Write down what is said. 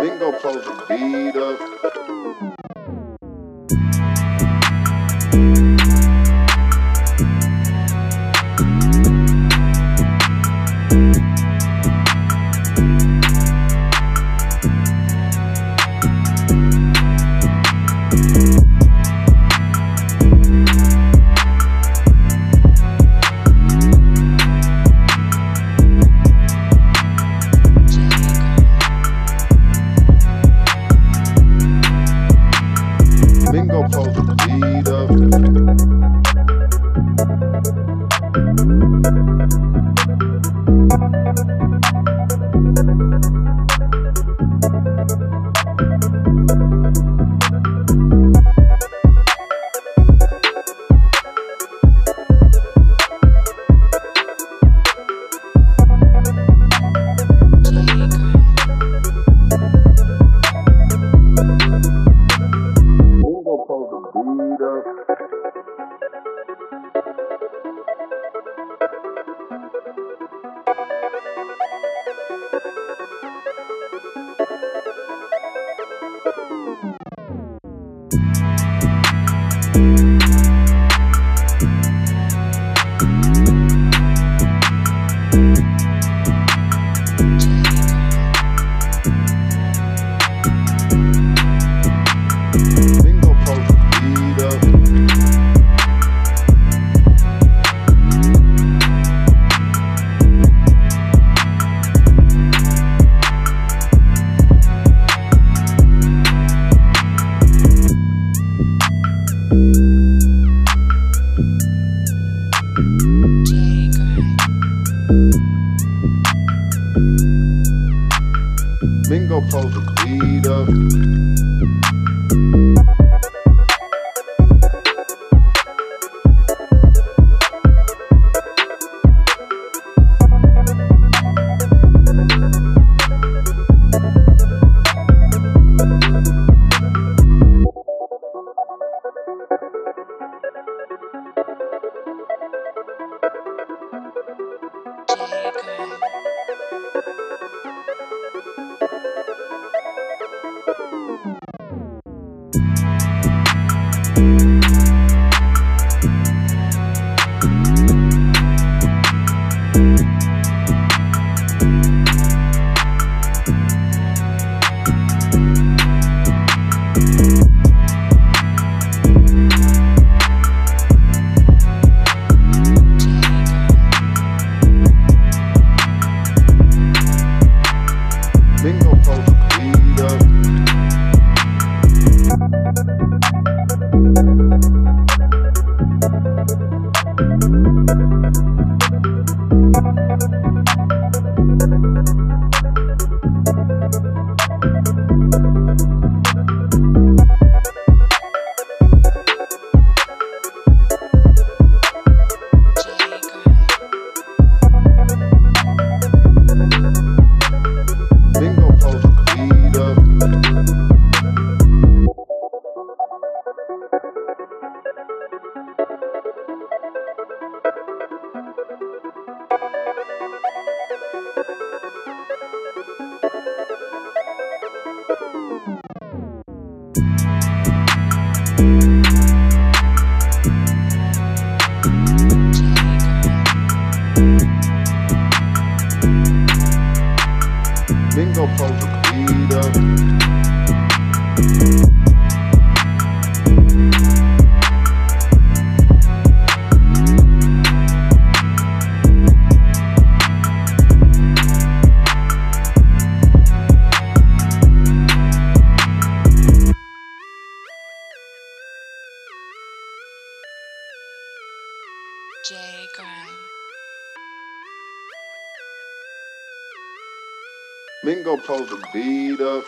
Bingo pose beat up. Mink go post lead up. Thank supposed to beat up. J. Grimes. Mink go pulls the beat up.